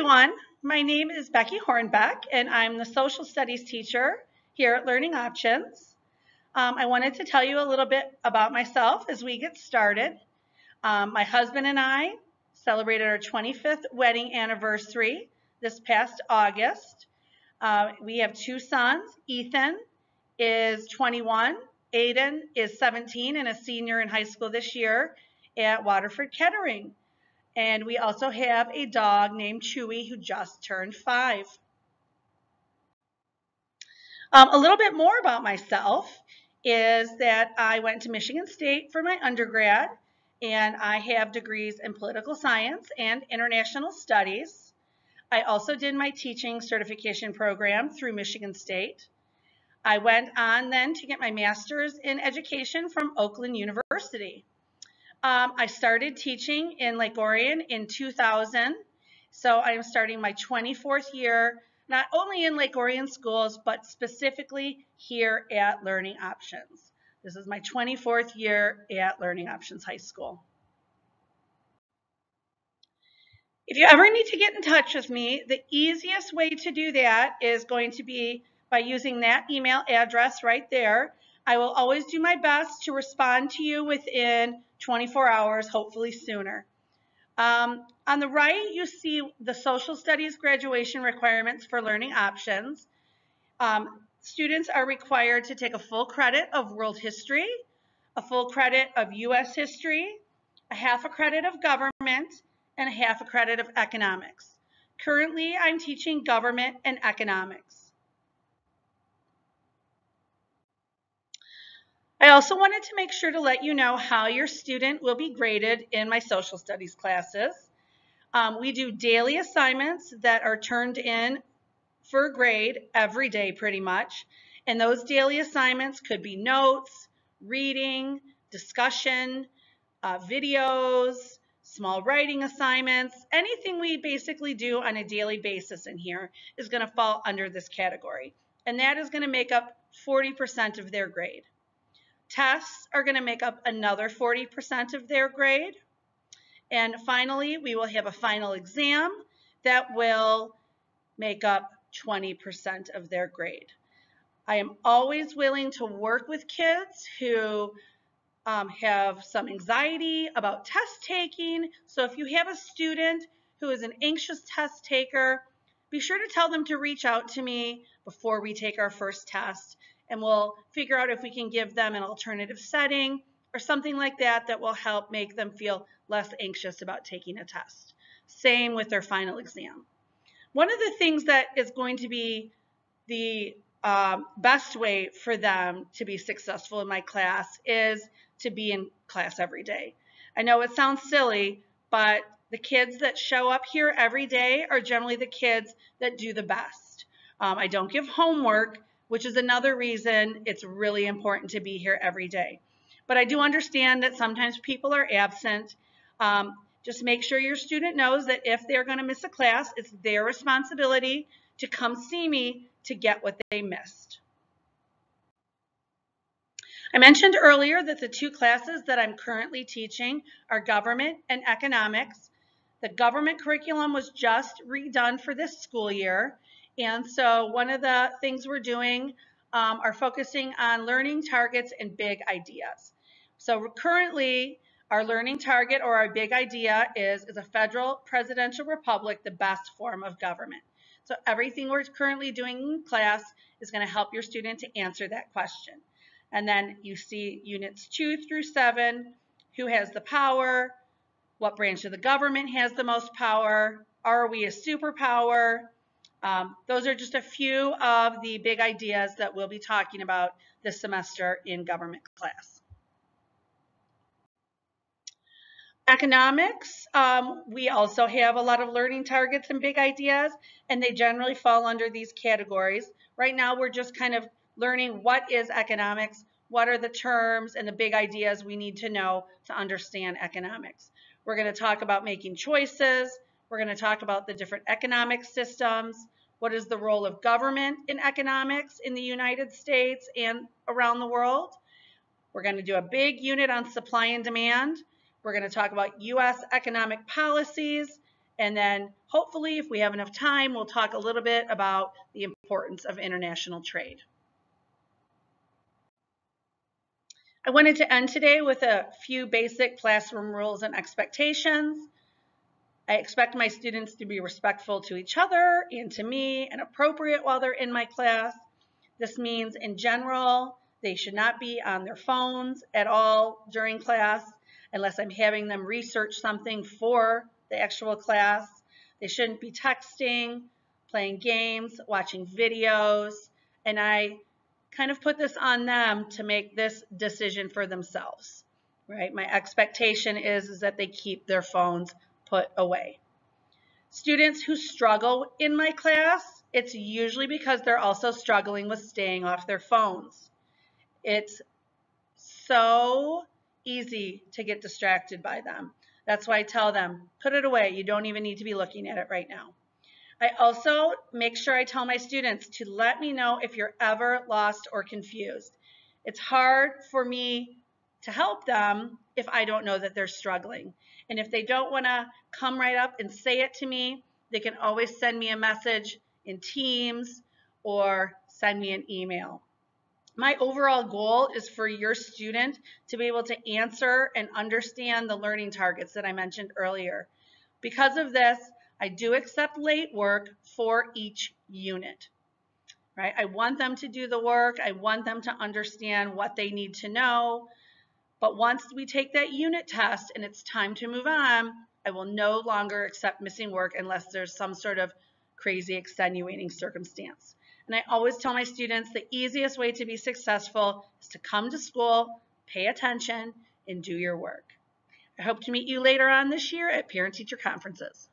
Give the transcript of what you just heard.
everyone. My name is Becky Hornbeck, and I'm the social studies teacher here at Learning Options. Um, I wanted to tell you a little bit about myself as we get started. Um, my husband and I celebrated our 25th wedding anniversary this past August. Uh, we have two sons. Ethan is 21, Aiden is 17 and a senior in high school this year at Waterford Kettering. And we also have a dog named Chewy who just turned five. Um, a little bit more about myself is that I went to Michigan State for my undergrad and I have degrees in political science and international studies. I also did my teaching certification program through Michigan State. I went on then to get my master's in education from Oakland University. Um, I started teaching in Lake Orion in 2000. So I am starting my 24th year, not only in Lake Orion schools, but specifically here at Learning Options. This is my 24th year at Learning Options High School. If you ever need to get in touch with me, the easiest way to do that is going to be by using that email address right there. I will always do my best to respond to you within 24 hours, hopefully sooner. Um, on the right, you see the social studies graduation requirements for learning options. Um, students are required to take a full credit of world history, a full credit of U.S. history, a half a credit of government, and a half a credit of economics. Currently, I'm teaching government and economics. I also wanted to make sure to let you know how your student will be graded in my social studies classes. Um, we do daily assignments that are turned in for grade every day pretty much. And those daily assignments could be notes, reading, discussion, uh, videos, small writing assignments, anything we basically do on a daily basis in here is going to fall under this category. And that is going to make up 40% of their grade. Tests are going to make up another 40% of their grade. And finally, we will have a final exam that will make up 20% of their grade. I am always willing to work with kids who um, have some anxiety about test taking. So if you have a student who is an anxious test taker, be sure to tell them to reach out to me before we take our first test and we'll figure out if we can give them an alternative setting or something like that that will help make them feel less anxious about taking a test. Same with their final exam. One of the things that is going to be the um, best way for them to be successful in my class is to be in class every day. I know it sounds silly, but the kids that show up here every day are generally the kids that do the best. Um, I don't give homework, which is another reason it's really important to be here every day. But I do understand that sometimes people are absent. Um, just make sure your student knows that if they're going to miss a class, it's their responsibility to come see me to get what they missed. I mentioned earlier that the two classes that I'm currently teaching are government and economics. The government curriculum was just redone for this school year, and so one of the things we're doing um, are focusing on learning targets and big ideas. So currently, our learning target or our big idea is, is a federal presidential republic the best form of government? So everything we're currently doing in class is going to help your student to answer that question. And then you see units two through seven, who has the power, what branch of the government has the most power, are we a superpower, um, those are just a few of the big ideas that we'll be talking about this semester in government class. Economics, um, we also have a lot of learning targets and big ideas, and they generally fall under these categories. Right now, we're just kind of learning what is economics, what are the terms and the big ideas we need to know to understand economics. We're going to talk about making choices, we're going to talk about the different economic systems, what is the role of government in economics in the United States and around the world. We're going to do a big unit on supply and demand. We're going to talk about U.S. economic policies, And then hopefully, if we have enough time, we'll talk a little bit about the importance of international trade. I wanted to end today with a few basic classroom rules and expectations. I expect my students to be respectful to each other and to me and appropriate while they're in my class. This means in general, they should not be on their phones at all during class unless I'm having them research something for the actual class. They shouldn't be texting, playing games, watching videos, and I kind of put this on them to make this decision for themselves, right? My expectation is, is that they keep their phones put away. Students who struggle in my class, it's usually because they're also struggling with staying off their phones. It's so easy to get distracted by them. That's why I tell them, put it away. You don't even need to be looking at it right now. I also make sure I tell my students to let me know if you're ever lost or confused. It's hard for me to help them if I don't know that they're struggling. And if they don't want to come right up and say it to me, they can always send me a message in Teams or send me an email. My overall goal is for your student to be able to answer and understand the learning targets that I mentioned earlier. Because of this, I do accept late work for each unit, right? I want them to do the work. I want them to understand what they need to know. But once we take that unit test and it's time to move on, I will no longer accept missing work unless there's some sort of crazy extenuating circumstance. And I always tell my students the easiest way to be successful is to come to school, pay attention, and do your work. I hope to meet you later on this year at parent-teacher conferences.